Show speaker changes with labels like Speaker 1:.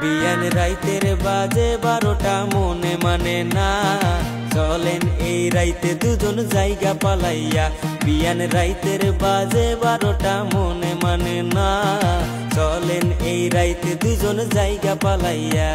Speaker 1: বিয়ান রাইতের বাজে বারোটা মনে মানে না। চলেন এই রাইতে দুজন জায়গা পালাইয়া। বিয়ান রাইতের বাজে বারোটা মনে মানে না। চলেন এই রাইতে দুজন জায়গা পালাইয়া।